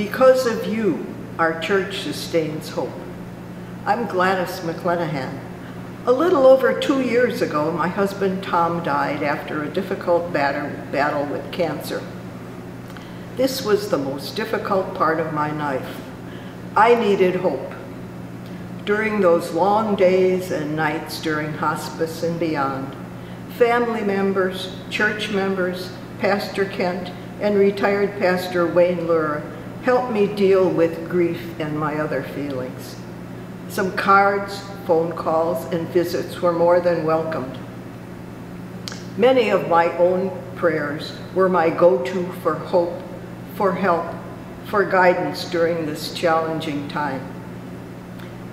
Because of you, our church sustains hope. I'm Gladys McLenahan. A little over two years ago, my husband Tom died after a difficult battle with cancer. This was the most difficult part of my life. I needed hope. During those long days and nights during hospice and beyond, family members, church members, Pastor Kent, and retired Pastor Wayne Lura helped me deal with grief and my other feelings. Some cards, phone calls, and visits were more than welcomed. Many of my own prayers were my go-to for hope, for help, for guidance during this challenging time.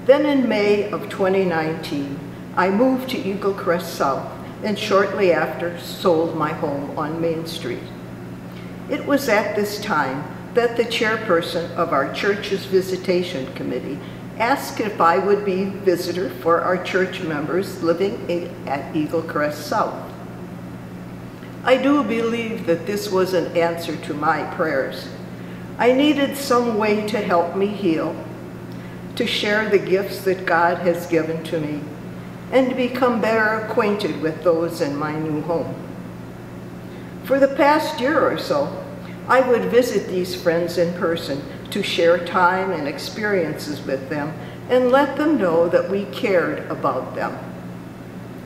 Then in May of 2019, I moved to Eagle Crest South and shortly after sold my home on Main Street. It was at this time that the chairperson of our church's visitation committee asked if I would be visitor for our church members living at Eagle Crest South. I do believe that this was an answer to my prayers. I needed some way to help me heal, to share the gifts that God has given to me, and to become better acquainted with those in my new home. For the past year or so, I would visit these friends in person to share time and experiences with them and let them know that we cared about them.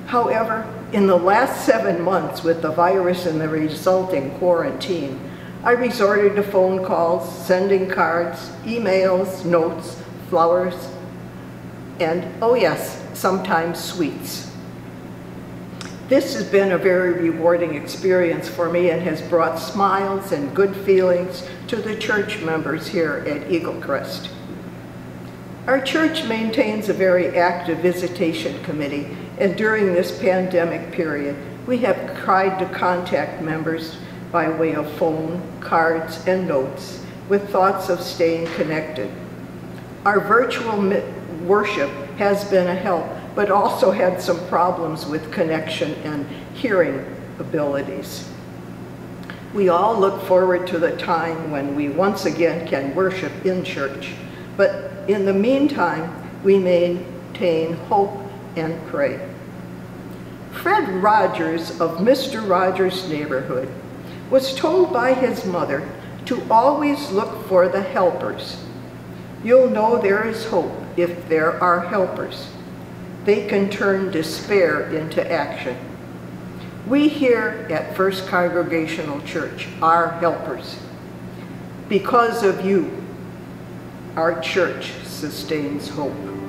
However, in the last seven months with the virus and the resulting quarantine, I resorted to phone calls, sending cards, emails, notes, flowers, and, oh yes, sometimes sweets. This has been a very rewarding experience for me and has brought smiles and good feelings to the church members here at Eagle Crest. Our church maintains a very active visitation committee, and during this pandemic period, we have tried to contact members by way of phone, cards, and notes with thoughts of staying connected. Our virtual worship has been a help but also had some problems with connection and hearing abilities. We all look forward to the time when we once again can worship in church, but in the meantime, we maintain hope and pray. Fred Rogers of Mr. Rogers' neighborhood was told by his mother to always look for the helpers. You'll know there is hope if there are helpers they can turn despair into action. We here at First Congregational Church are helpers. Because of you, our church sustains hope.